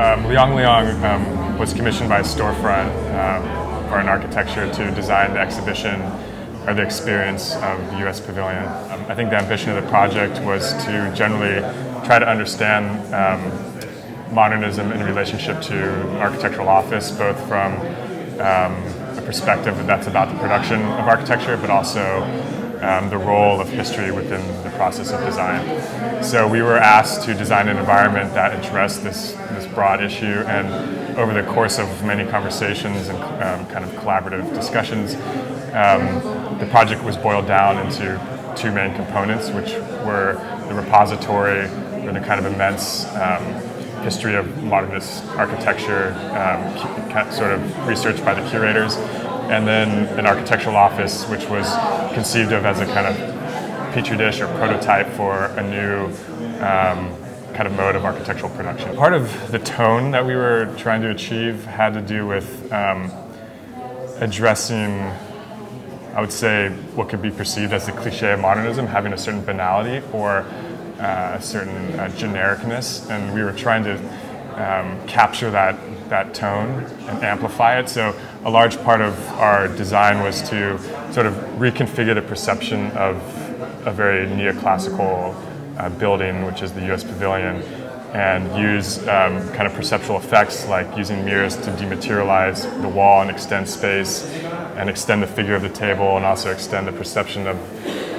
Leong Leong um, was commissioned by Storefront um, Art and Architecture to design the exhibition or the experience of the U.S. Pavilion. Um, I think the ambition of the project was to generally try to understand um, modernism in relationship to architectural office, both from um, a perspective that's about the production of architecture, but also um, the role of history within the process of design. So we were asked to design an environment that addressed this, this broad issue and over the course of many conversations and um, kind of collaborative discussions, um, the project was boiled down into two main components, which were the repository, or the kind of immense um, history of modernist architecture, um, sort of research by the curators, and then an architectural office, which was conceived of as a kind of petri dish or prototype for a new um, kind of mode of architectural production. Part of the tone that we were trying to achieve had to do with um, addressing, I would say, what could be perceived as the cliche of modernism, having a certain banality or uh, a certain uh, genericness, and we were trying to um, capture that that tone and amplify it. So a large part of our design was to sort of reconfigure the perception of a very neoclassical uh, building, which is the U.S. Pavilion, and use um, kind of perceptual effects like using mirrors to dematerialize the wall and extend space and extend the figure of the table and also extend the perception of,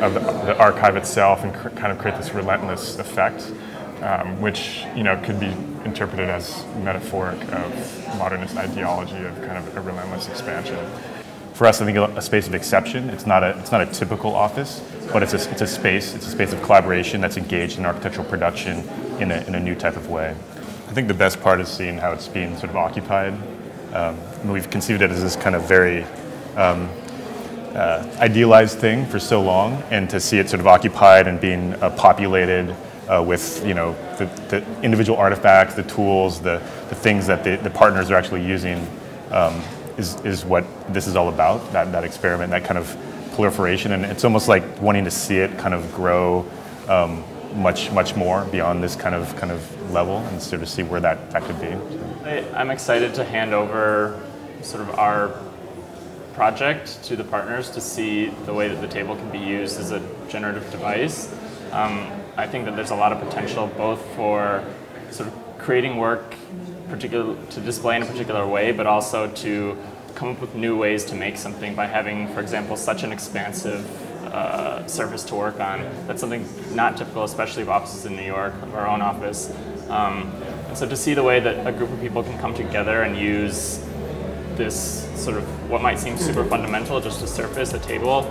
of the, the archive itself and kind of create this relentless effect um, which you know could be interpreted as metaphoric of modernist ideology of kind of a relentless expansion. For us, I think a space of exception. It's not a it's not a typical office, but it's a, it's a space. It's a space of collaboration that's engaged in architectural production in a, in a new type of way. I think the best part is seeing how it's being sort of occupied. Um, we've conceived it as this kind of very um, uh, idealized thing for so long, and to see it sort of occupied and being uh, populated uh, with you know the, the, individual artifacts, the tools, the, the things that the, the partners are actually using um, is, is what this is all about, that, that experiment, that kind of proliferation. And it's almost like wanting to see it kind of grow um, much, much more beyond this kind of, kind of level and sort of see where that, that could be. I'm excited to hand over sort of our project to the partners to see the way that the table can be used as a generative device. Um, I think that there's a lot of potential both for sort of creating work particular, to display in a particular way, but also to come up with new ways to make something by having, for example, such an expansive uh, surface to work on. That's something not typical, especially of offices in New York, our own office. Um, so to see the way that a group of people can come together and use this sort of what might seem super fundamental, just a surface, a table,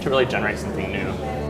to really generate something new.